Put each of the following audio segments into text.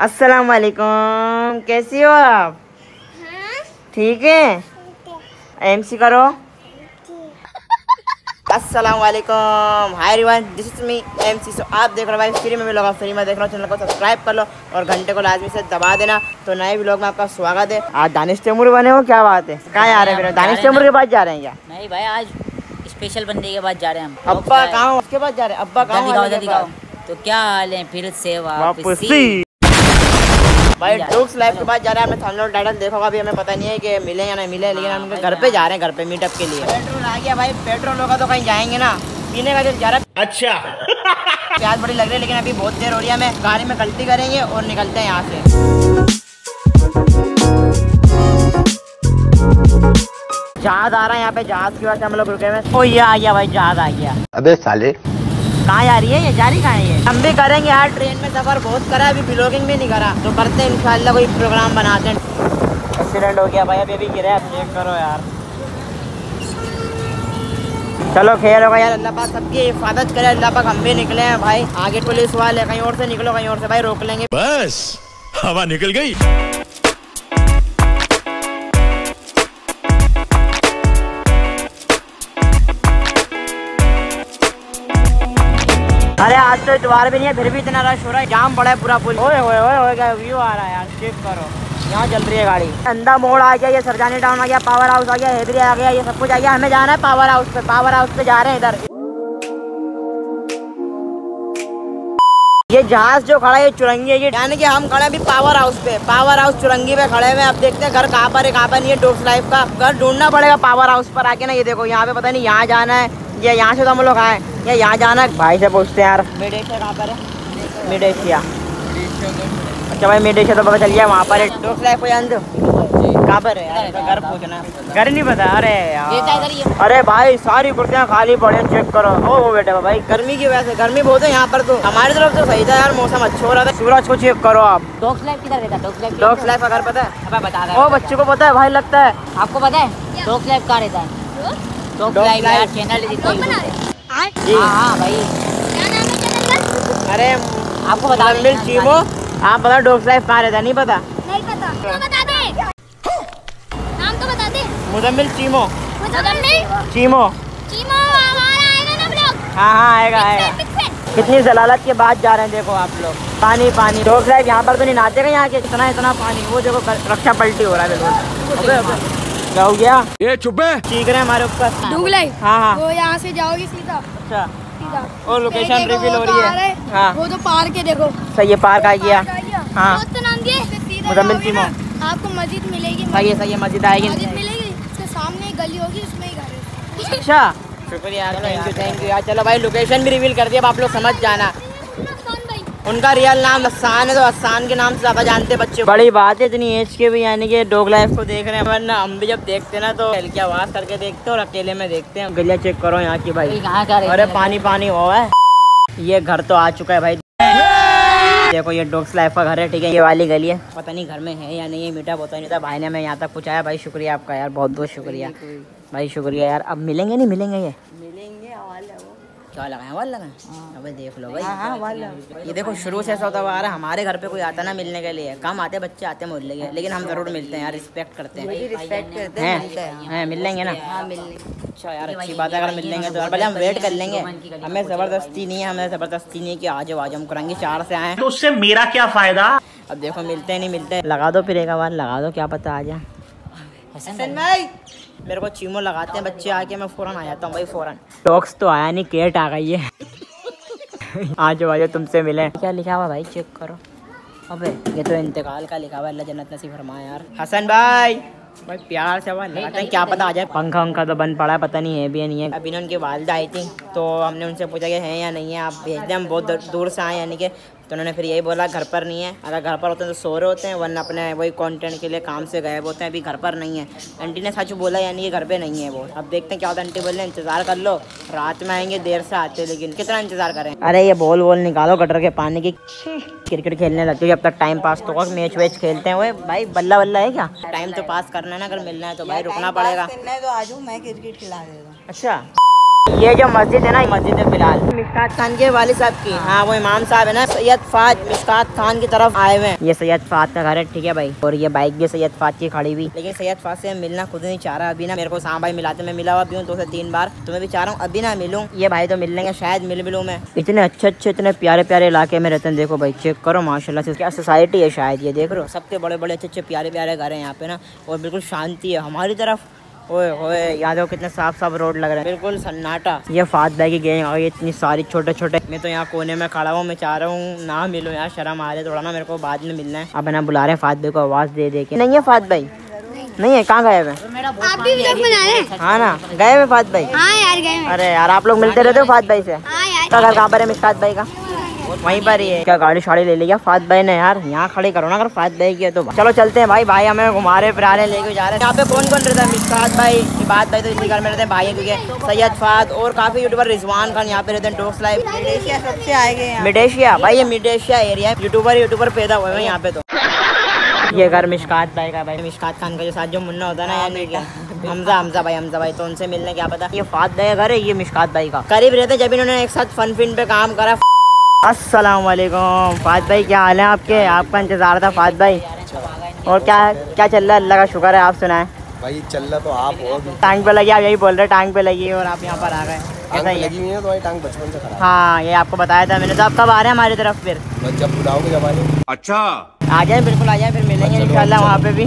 अस्सलाम वालेकुम कैसी हो आप? ठीक है? एमसी करो। अस्सलाम वालेकुम hi everyone this is me MC so आप देख रहे हो भाई फ्री में मिलोगा फ्री में देख रहे हो चैनल को सब्सक्राइब कर लो और घंटे को लाजमी से दबा देना। तो नए व्लॉग में आपका स्वागत है। आज दानिश तेमूर बने हो क्या बात है? कहाँ जा रहे हैं दानिश तेमूर के पास जा रहे हैं क्या? नहीं भाई आज स्पेशल बंदे के पास जा रहे हैं हम। अब्बा कहाँ उसके पास जा रहे हैं। अब्बा कहाँ हो? तो क्या हाल है? फिर से वापसी। भाई डॉग्स लाइफ के बाद जा रहे हैं हमें थंबनेल टाइटल देखा होगा अभी हमें पता नहीं है कि मिले या नहीं मिले लेकिन हम उनके घर पे जा रहे हैं घर पे मीटअप के लिए। पेट्रोल आ गया भाई पेट्रोल होगा तो कहीं जाएँगे ना। पीने का दिल जा रहा है अच्छा। प्यास बड़ी लग रही है लेकिन अभी बहुत देर हो रही है हमें गाड़ी में गलती करेंगे और निकलते हैं यहाँ से। जहाज़ आ रहा है यहाँ पे जहाज़ की वजह से हम लोग रुके हुए ओ ये आ गया भाई जहाज़ आ गया। अबे साले कहाँ जा रही है? ये जा रही कहाँ ये? हम भी करेंगे यार ट्रेन में सफ़र बहुत करा अभी ब्लॉगिंग भी नहीं करा। तो करते हैं, इंशाल्लाह कोई प्रोग्राम बनाते हैं। एक्सीडेंट हो गया भाई, अभी अभी गिरा चेक करो यार। चलो, खेल होगा यार, अल्लाह पाक सबकी हिफाजत करे, अल्लाह पाक हम भी निकले हैं, भाई। आगे पुलिस वाले, कहीं और से निकलो, कहीं और से, भाई, रोक लेंगे। बस, हवा निकल गई। अरे आज तो इतवार भी नहीं है फिर भी इतना रश हो रहा है जाम बड़ा है पूरा पुल। ओए ओए ओए ओए व्यू आ रहा है यार चेक करो। यहाँ चल रही है गाड़ी। अंदा मोड़ आ गया ये सरजानी टाउन आ गया पावर हाउस आ गया हेदरी आ गया ये सब कुछ आ गया हमें जाना है पावर हाउस पे पावर हाउस पे जा रहे हैं इधर। ये जहाज़ जो खड़ा है ये चुरंगी है ये यानी कि हम खड़े अभी पावर हाउस पे। पावर हाउस चुरंगी पे खड़े हुए अब देखते हैं घर कहाँ पर है कहाँ पर नहीं है डोक्स लाइफ का। घर ढूंढना पड़ेगा पावर हाउस पर आके ना ये देखो यहाँ पे पता नहीं यहाँ जाना है या यहाँ से तो हम लोग आए। ये यहाँ जाना है। भाई से पूछते हैं यार। मिड एशिया कहाँ पर है? मिड एशिया अच्छा भाई मिड एशिया तो पता चल गया वहाँ पर है। डोक्स लाइफ कहाँ पर है घर पूछना है। घर नहीं पता। अरे यार। इधर अरे भाई सारी कुर्सियाँ खाली पड़े चेक करो। ओ वो बेटे भाई। गर्मी की वजह से गर्मी बहुत है यहाँ पर तो। हमारी तरफ़ तो सही था यार मौसम अच्छा हो रहा था। सूरज को चेक करो आप। डॉग्स लाइफ किधर रहता है? डॉग्स लाइफ डॉग्स का घर पता है? बता ओ बच्चे को पता है भाई लगता है। आपको पता है? डॉग्स लाइफ कहाँ रहता है? डॉग्स Dogs यार चैनल है बना रहे पे। जी हाँ हाँ भाई क्या नाम है चैनल का अरे आपको बता दें चीमो आप बता डॉग्स लाइफ कहाँ रहता नहीं पता? नहीं पता। तो बता दे। नाम तो बता दे। मुजम्मिल चीमो। मुजम्मिल? चीमो। चीमो आएगा ना ब्लॉग? हाँ हाँ आएगा आएगा। कितनी जलालत के बाद जा रहे हैं देखो आप लोग। पानी पानी। डॉग्स लाइफ यहाँ पर तो नहीं नहाते यहाँ के। इतना इतना पानी। वो देखो रक्षा पलटी हो रहा है बिल्कुल। हो गया? ये चुप। है चीख रहे हमारे ऊपर। डूगलाई? हाँ हाँ। वो यहाँ से जाओगे सीधा। अच्छा। सीधा। और लोकेशन देखो, रिवील हो रही है। हाँ। वो तो पार्क है देखो। सही है पार्क आ गया। हाँ। मुजम्मिल। आपको मस्जिद मिलेगी सही है सही है मस्जिद आएगी। मस्जिद मिलेगी उसके सामने गली होगी उसमें ही घर अच्छा। शुक्रिया थैंक यू थैंक यू। यार चलो भाई लोकेशन भी रिवील कर दिया अब आप लोग समझ जाना। उनका रियल नाम असान है तो असान के नाम से ज़्यादा जानते बच्चे बड़ी बात है इतनी एज के भी यानी कि डॉग लाइफ को देख रहे हैं वरना हम भी जब देखते हैं ना तो हल्की आवाज़ करके देखते हैं और अकेले में देखते हैं। गलिया चेक करो यहाँ की भाई। भाई कहाँ का अरे है? पानी पानी हुआ है। ये घर तो आ चुका है भाई। देखो ये डॉग्स लाइफ का घर है ठीक है ये वाली गली है। पता नहीं घर में है या नहीं है मीठा पता नहीं था भाई ने हमें यहाँ तक पहुँचाया। भाई शुक्रिया आपका यार बहुत बहुत शुक्रिया भाई शुक्रिया यार अब मिलेंगे नहीं मिलेंगे ये? क्या लगाए वाल लगाए अबे देख लो भाई। हाँ, हाँ, ये देखो शुरू से ऐसा होता हुआ आ रहा है हमारे घर पे कोई आता ना मिलने के लिए। कम आते बच्चे आते मोहल्ले के लेकिन हम ज़रूर मिलते हैं यार रिस्पेक्ट करते हैं। रिस्पेक्ट करते हैं हैं? मिल लेंगे ना? अच्छा यार अच्छी बात है अगर मिल लेंगे तो यार पहले हम वेट कर लेंगे। हमें ज़बरदस्ती नहीं है हमें ज़बरदस्ती नहीं है कि आज आज हम करेंगे चार से आए तो उससे मेरा क्या फ़ायदा? अब देखो मिलते नहीं मिलते लगा दो फिर एक बार लगा दो क्या पता आ जाए। हसन भाई। मेरे को चीमो लगाते हैं बच्चे आके मैं फ़ौरन आ जाता हूँ भाई फ़ौरन। टॉक्स तो आया नहीं केट आ गई है। आज आज तुमसे मिले। क्या लिखा हुआ भाई? चेक करो। अबे ये तो इंतकाल का लिखा हुआ अल्लाह जन्नत नसीब फरमाए यार। हसन भाई भाई प्यार से आवाज़ लगाते हैं क्या पता आ जाए। पंखा उंखा तो बंद पड़ा है पता नहीं है भी नहीं है। अभी ना उनकी वालदा आई थी तो हमने उनसे पूछा कि है या नहीं है आप भेज दें हम बहुत दूर से आए यानी कि तो उन्होंने फिर यही बोला घर पर नहीं है। अगर घर पर होते हैं तो सो रहे होते हैं वरना अपने वही कंटेंट के लिए काम से गए होते हैं। अभी घर पर नहीं है। आंटी ने सच बोला यानी कि घर पे नहीं है वो। अब देखते हैं क्या होता है। आंटी बोल रहे इंतज़ार कर लो। रात में आएँगे देर से आते लेकिन कितना इंतज़ार करें? अरे ये बॉल वॉल निकालो गटर के पानी की। क्रिकेट खेलने लगती है जब तक टाइम पास तो मैच वैच खेलते हैं। वो भाई बल्ला बल्ला है क्या? टाइम तो पास करना है ना अगर मिलना है तो भाई रुकना पड़ेगा। तो आ जाऊँ मैं क्रिकेट खिला देगा अच्छा। ये जो मस्जिद है ना मस्जिद है फ़िलहाल मिशकात खान के वाले साहब की। हाँ। वो इमाम साहब है ना सैयद फाज मिशकात खान की तरफ़ आए हुए हैं। ये सैयद फाज का घर है ठीक है भाई। और ये बाइक भी सैयद फाज की खड़ी हुई। लेकिन सैयद फाज से मिलना खुद नहीं चाह रहा। अभी ना मेरे को शाम भाई मिलाते मैं मिला हुआ भी हूँ दो से तीन बार। तो मैं भी चाह रहा हूँ अभी ना मिलूँ। ये भाई तो मिल लेंगे। शायद मिल मिलूँ मैं। इतने अच्छे अच्छे इतने प्यारे प्यारे इलाके में रहते हैं। देखो भाई चेक करो माशाल्लाह से। क्या सोसाइटी है शायद ये देख रहे हो? सबके बड़े बड़े अच्छे अच्छे प्यारे प्यारे घर है यहाँ पे ना। और बिल्कुल शांति है। हमारी तरफ़ ओए होए यहाँ देखो कितने साफ़ साफ़ रोड लग रहे हैं। बिल्कुल सन्नाटा। ये फात भाई की गैंग आ गई इतनी सारी छोटे छोटे। मैं तो यहाँ कोने में खड़ा हूँ मैं चाह रहा हूँ ना मिलो यार शर्म आ रही है थोड़ा ना मेरे को बाद में मिलना है। अब ना बुला रहे हैं फात भाई को आवाज़ दे दे के। नहीं है फात भाई। नहीं है कहाँ गए हुए हैं? हाँ? ना गए हुए फात भाई? हाँ यार गए हैं। अरे यार आप लोग मिलते रहते हो फात भाई से? हाँ यार। घर कहाँ पर है मिसकात भाई का? वहीं पर ही है। क्या गाड़ी शाड़ी ले लिया फात भाई ने यार? यहाँ खड़ी करो ना, अगर फात भाई की है तो चलो चलते हैं भाई। भाई हमें घुमा रहे फिरा रहे लेके जा रहे हैं। यहाँ पे कौन कौन रहता है? मिसकात भाई इबाद भाई तो इसी घर में रहते हैं। भाई हैं क्योंकि सैयद फात और काफ़ी यूट्यूबर रिजवान खान यहाँ पे रहते हैं। डोक्स लाइव सबसे आएँगे मिडेशिया? भाई ये मिडेशिया एरिया है। यूट्यूबर यूट्यूबर पैदा हुए हैं यहाँ पे तो। ये घर मिशकात भाई का भाई। मिशकात खान का जो साथ जो मुन्ना होता है ना कि हमजा हमजा भाई हमजा भाई तो उनसे मिलने क्या पता। ये फात भाई का घर है, ये मिशकात भाई का। करीब रहते जब इन्होंने एक साथ फन फिन पे काम करा। अस्सलाम वालेकुम फात भाई क्या हाल है आपके? आपका इंतज़ार था फात भाई। और क्या क्या चल रहा है? अल्लाह का शुक्र है आप सुनाए। भाई चल रहा तो आप हो टांग पे लगी आप यही बोल रहे टांग पे लगी और आप यहाँ पर आ गए। ऐसा ही लगी है तो टांग बचपन से खराब हाँ। ये आपको बताया था मैंने। तो आप कब आ रहे हैं हमारी तरफ़ फिर? जब बुलाओगे जब आ अच्छा। आ जाए बिल्कुल आ जाए फिर मिलेंगे इंशाल्लाह वहाँ पे भी।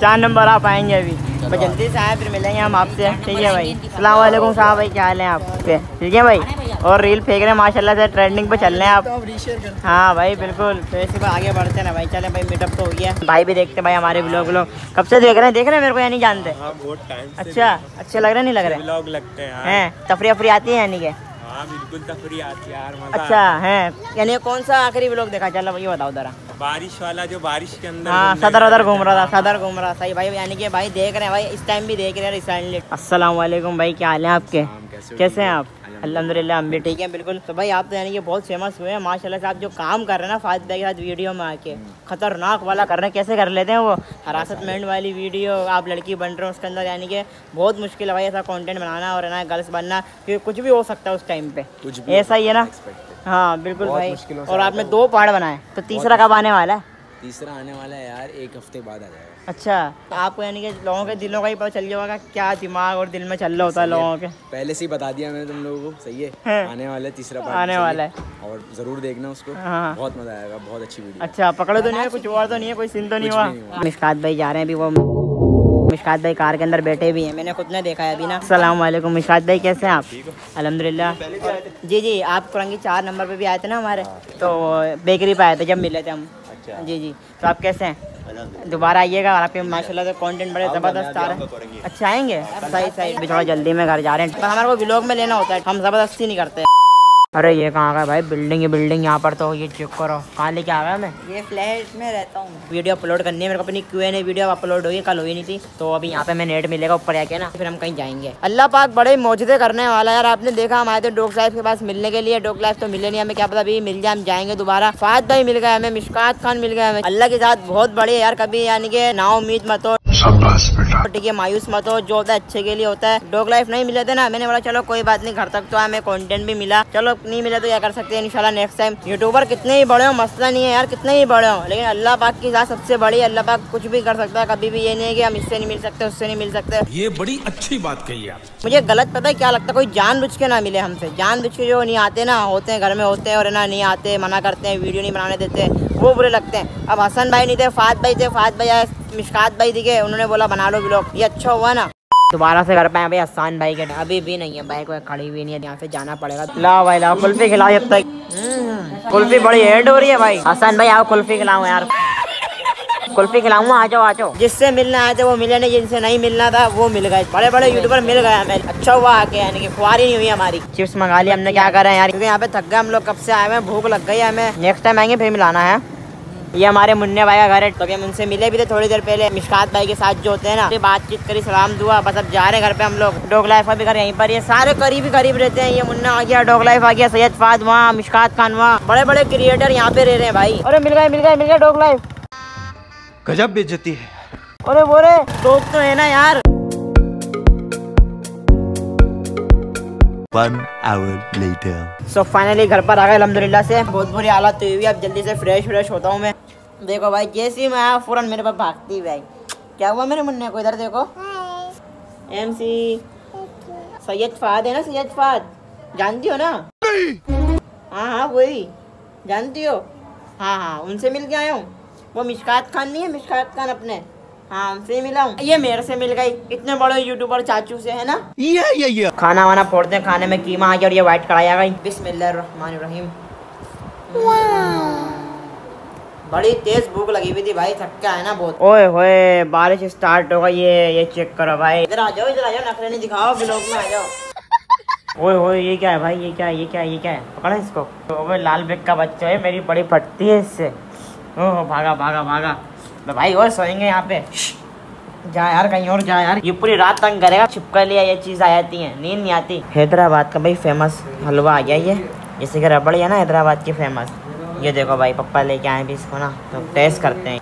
चार नंबर आप आएँगे अभी। जल्दी से आए फिर मिलेंगे हम आपसे। ठीक है भाई। सलाम। वालेकुम साहब भाई क्या हाल है आपके? ठीक है भाई और रील फेंक रहे हैं माशाल्लाह से ट्रेंडिंग पे चल रहे हैं आप। हाँ। भाई बिल्कुल। तो ऐसे पर आगे बढ़ते हैं ना भाई चले भाई मीटअप तो हो गया। भाई भी देखते हैं भाई हमारे ब्लॉग व्लॉग कब से देख रहे हैं? देख रहे हैं मेरे को या नहीं जानते? बहुत अच्छा अच्छे लग रहे नहीं लग रहे? ब्लॉग लगते हैं तफरी अफरी आती है यानी कि? हाँ बिल्कुल तफरी आती है यार अच्छा है। यानी कौन सा आखिरी ब्लॉग देखा? चलो ये बताओ जरा। बारिश वाला जो बारिश के अंदर हाँ सदर उधर घूम रहा था सदर घूम रहा था। सही भाई यानी कि भाई देख रहे हैं भाई इस टाइम भी देख रहे हैं रिसेंटली अस्सलाम वालेकुम भाई क्या हाल है आपके? हो? कैसे हैं आप? अल्हम्दुलिल्लाह हम भी ठीक हैं बिल्कुल। तो भाई आप तो यानी कि बहुत फ़ेमस हुए हैं माशाल्लाह से आप जो काम कर रहे हैं ना भाई के साथ वीडियो में आके खतरनाक वाला कर रहे हैं कैसे कर लेते हैं वो? हरासतमेंट वाली वीडियो आप लड़की बन रहे हो उसके अंदर यानी कि बहुत मुश्किल है भाई ऐसा कॉन्टेंट बनाना और ना गर्ल्स बनना क्योंकि कुछ भी हो सकता है उस टाइम पे। ऐसा ही है ना? हाँ बिल्कुल भाई। और आपने दो पहाड़ बनाए तो तीसरा कब आने वाला है? तीसरा आने वाला है यार एक हफ़्ते बाद आ जाएगा। अच्छा तो आपको यानी कि लोगों के दिलों का ही पता चल गया होगा क्या दिमाग और दिल में चल रहा होता है लोगों के। पहले से ही बता दिया मैंने तुम लोगों को सही है? हैं। आने वाला है तीसरा part आने वाला और ज़रूर देखना उसको। हाँ। बहुत मज़ा आएगा बहुत अच्छी वीडियो अच्छा पकड़ो तो नहीं है कुछ और तो नहीं है कोई सीन तो नहीं हुआ? मिशकात भाई जा रहे हैं अभी वो मिशकात भाई कार के अंदर बैठे भी हैं मैंने खुद ने देखा है अभी ना। अस्सलाम वालेकुम मिशकात भाई कैसे हैं आप? अल्हम्दुलिल्लाह। जी जी आप कुरंगी चार नंबर पे भी आए थे ना हमारे तो बेकरी पे आए थे जब मिले थे हम। जी जी। तो आप कैसे हैं? दोबारा आइएगा और आपके माशाल्लाह से कंटेंट बड़े ज़बरदस्त आ रहे हैं। अच्छा आएँगे? सही सही। थोड़ा जल्दी में घर जा रहे हैं। पर हमारे को ब्लॉग में लेना होता है हम ज़बरदस्ती नहीं करते। अरे ये कहाँ का भाई? बिल्डिंग ही बिल्डिंग यहाँ पर तो ये चेक करो। कहाँ लेके आ गया मैं? ये फ्लैट में रहता हूँ वीडियो अपलोड करनी है मेरे को अपनी क्यू एन वीडियो अपलोड हुई कल हुई नहीं थी। तो अभी यहाँ पे मैं नेट मिलेगा ऊपर आके ना फिर हम कहीं जाएँगे। अल्लाह पाक बड़े मौजूदे करने वाला यार आपने देखा हम आए थे डॉग साहिब के पास मिलने के लिए। डॉग लाइफ तो मिले नहीं हमें क्या पता अभी मिल जाए हम जाएँगे दोबारा। फात भाई मिल गए हमें मिशकात खान मिल गए हमें। अल्लाह के साथ बहुत बड़े यार कभी यानी कि ना उम्मीद मत हो। ठीक है मायूस मत हो जो होता है अच्छे के लिए होता है। डॉग लाइफ नहीं मिले थे ना मैंने बोला चलो कोई बात नहीं घर तक तो हमें कंटेंट भी मिला। चलो नहीं मिला तो क्या कर सकते हैं इंशाल्लाह नेक्स्ट टाइम यूट्यूबर कितने ही बड़े हो मसला नहीं है यार कितने ही बड़े हो। लेकिन अल्लाह पाक की साथ सबसे बड़ी अल्लाह पाक कुछ भी कर सकता है। कभी भी ये नहीं है कि हम इससे नहीं मिल सकते उससे नहीं मिल सकते। ये बड़ी अच्छी बात कही आप मुझे गलत पता है क्या लगता है कोई जान के ना मिले हमसे। जान के जो नहीं आते ना होते हैं घर में होते हैं और ना नहीं आते मना करते हैं वीडियो नहीं बनाने देते वो बुरे लगते हैं। अब हसन भाई नहीं थे फात भाई थे फात भाई आए मिशकात भाई दिखे उन्होंने बोला बना लो ब्लॉग ये अच्छा हुआ ना। दोबारा से घर पे भाई आसान भाई के अभी भी नहीं है बाइक खड़ी हुई नहीं है यहाँ से जाना पड़ेगा। ला भाई ला कुल्फी खिलाओ जब तक। हम्म, कुल्फी बड़ी हेड हो रही है भाई। हसन भाई आओ कुल्फी खिलाओ यार। कुल्फी खिलाऊँगा आ जाओ आ जाओ। जिससे मिलना आए थे वो मिले नहीं जिनसे नहीं मिलना था वो मिल गए। बड़े बड़े यूट्यूबर मिल गए हमें। अच्छा हुआ आके यानी कि खुआरी नहीं हुई हमारी। चिप्स मंगा ली हमने क्या करें यार? क्योंकि यहाँ पे थक गए हम लोग कब से आए हुए हैं भूख लग गई है हमें। नेक्स्ट टाइम आएँगे फिर मिलाना है। ये हमारे मुन्ने भाई का घर है तो अभी हम उनसे मिले भी थे थोड़ी देर पहले। मिशकात भाई के साथ जो होते हैं ना बातचीत करी सलाम दुआ बस अब जा रहे हैं घर पे हम लोग। डॉग लाइफ का भी घर यहीं पर ये सारे करीब ही करीब रहते हैं। ये मुन्ना आ गया डॉग लाइफ आ गया सैयद फाद वहाँ मिशकात खान वहाँ। बड़े बड़े क्रिएटर यहाँ पे रह रहे हैं भाई। अरे मिल गए मिल गए मिल गए डॉग लाइफ। गजब बेइज्जती है। अरे बोरे दोस्त तो है ना यार। One hour later. So finally घर पर आ गए अलहमदिल्ला से। बहुत बुरी हालत हुई हुई अब जल्दी से फ्रेश फ्रेश होता हूँ मैं। देखो भाई जैसे ही मैं आया फ़ौरन मेरे पास भागती भाई। क्या हुआ मेरे मुन्ने को इधर देखो। एम सी सैयद फाद है ना सैयद फाद? जानती हो ना? हाँ हाँ वही। जानती हो? हाँ हाँ उनसे मिल के आया हूँ। वो मिशकात खान नहीं है मिशकात खान अपने। हाँ उनसे ही मिला हूँ। ये मेरे से मिल गई। इतने बड़े यूट्यूबर चाचू से है ना? ये yeah, yeah. खाना वाना फोड़ते हैं खाने में कीमा आ गया और ये व्हाइट कढ़ाई आ गई। बिस्मिल्लाहिर्रहमानिर्रहीम। बड़ी तेज भूख लगी हुई थी भाई थक्का है ना बहुत। ओए होए बारिश स्टार्ट हो गई ये ये चेक करो भाई। इधर आ जाओ इधर आ जाओ नखरे नहीं दिखाओ ब्लॉग में आ जाओ। ओए होए ये क्या है भाई ये क्या है ये क्या है ये क्या है? पकड़ा इसको। ओए लाल बेग का बच्चा है मेरी बड़ी फटती है इससे। ओह भागा भागा भागा। तो भाई और सोएँगे यहाँ पे। जा यार कहीं और जा यार। ये पूरी रात तंग करेगा छिपकर लिया ये चीज़ आ जाती है नींद नहीं आती। हैदराबाद का भाई फ़ेमस हलवा आ गया ये। जैसे कि रबड़ी है ना हैदराबाद की फ़ेमस ये देखो भाई पप्पा लेके आए भी इसको ना तो टेस्ट करते हैं।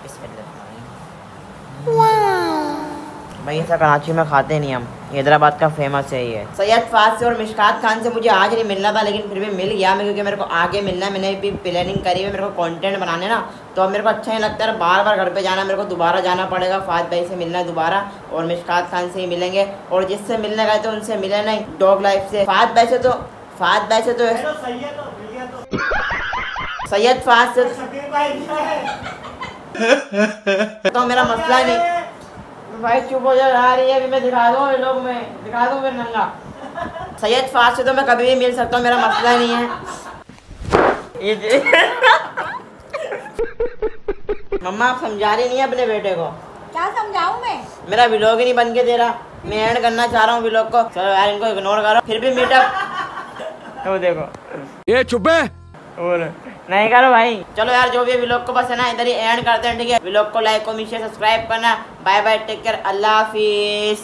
भाई ऐसा कराची में खाते नहीं हम। हैदराबाद का फ़ेमस है ये। सैयद फाज से और मिशकात खान से मुझे आज नहीं मिलना था लेकिन फिर भी मिल गया मैं क्योंकि मेरे को आगे मिलना है मैंने भी प्लानिंग करी है मेरे को कंटेंट बनाने ना तो अब मेरे को अच्छा नहीं लगता है बार बार घर पे जाना मेरे को दोबारा जाना पड़ेगा फाज भाई से मिलना है दोबारा और मिशकात खान से ही मिलेंगे और जिससे मिलने गए तो उनसे मिले नहीं डॉग लाइफ से। फाज भाई से तो फाज भाई से तो सैयद से तो मेरा मसला नहीं। भाई चुप हो जा रहा है अभी मैं दिखा दूँ लोग मैं दिखा दूँ फिर नंगा सैयद फाज से तो मैं कभी भी मिल सकता हूँ मेरा मसला नहीं है। मम्मा आप समझा रही नहीं है अपने बेटे को? क्या समझाऊं मैं? मेरा व्लॉग ही नहीं बन के दे रहा। मैं एंड करना चाह रहा हूँ व्लॉग को। चलो यार इनको इग्नोर करो फिर भी मीटअप तो देखो। ये चुप्पे और नहीं करो भाई। चलो यार, जो भी ब्लॉग को बस है ना, इधर ही एंड करते हैं, ठीक है? ब्लॉग को लाइक कमेंट शेयर सब्सक्राइब करना। बाय बाय टेक केयर अल्लाह हाफिज।